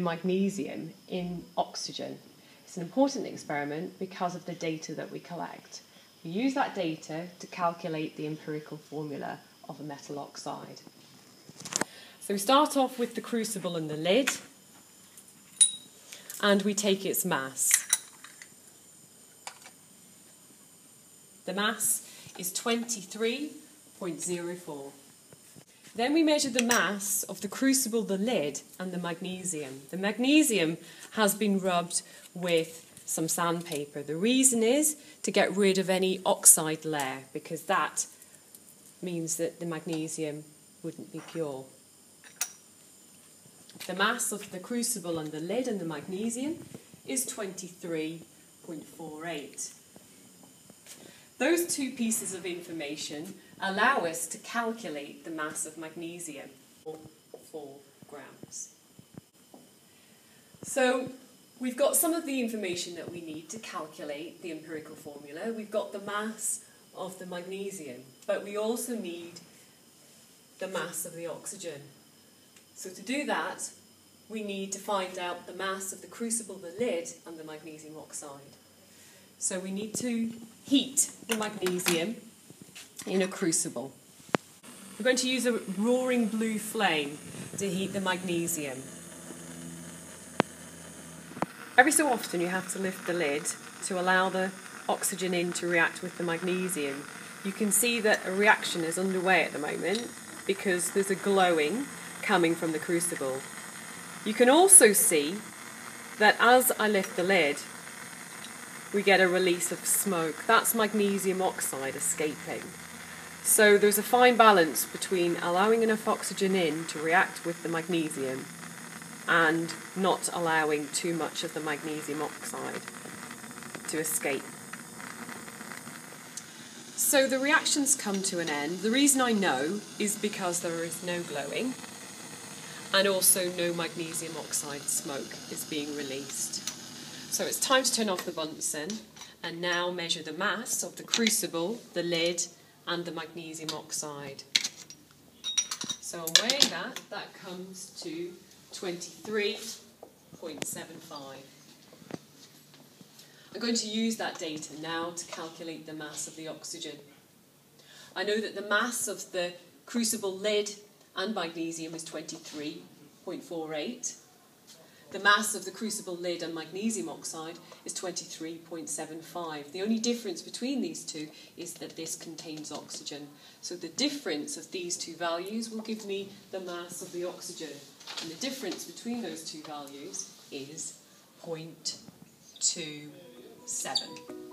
magnesium in oxygen. It's an important experiment because of the data that we collect. We use that data to calculate the empirical formula of a metal oxide. So we start off with the crucible and the lid, and we take its mass. The mass is 23.04. Then we measured the mass of the crucible, the lid, and the magnesium. The magnesium has been rubbed with some sandpaper. The reason is to get rid of any oxide layer because that means that the magnesium wouldn't be pure. The mass of the crucible and the lid and the magnesium is 23.48. Those two pieces of information allow us to calculate the mass of magnesium, 4 grams. So we've got some of the information that we need to calculate the empirical formula. We've got the mass of the magnesium, but we also need the mass of the oxygen. So to do that, we need to find out the mass of the crucible, the lid, and the magnesium oxide. So we need to heat the magnesium in a crucible. We're going to use a roaring blue flame to heat the magnesium. Every so often you have to lift the lid to allow the oxygen in to react with the magnesium. You can see that a reaction is underway at the moment because there's a glowing coming from the crucible. You can also see that as I lift the lid, we get a release of smoke. That's magnesium oxide escaping. So there's a fine balance between allowing enough oxygen in to react with the magnesium and not allowing too much of the magnesium oxide to escape. So the reactions come to an end. The reason I know is because there is no glowing and also no magnesium oxide smoke is being released. So it's time to turn off the Bunsen and now measure the mass of the crucible, the lid and the magnesium oxide. So I'm weighing that, that comes to 23.75. I'm going to use that data now to calculate the mass of the oxygen. I know that the mass of the crucible lid and magnesium is 23.48. The mass of the crucible lid and magnesium oxide is 23.75. The only difference between these two is that this contains oxygen. So the difference of these two values will give me the mass of the oxygen. And the difference between those two values is 0.27.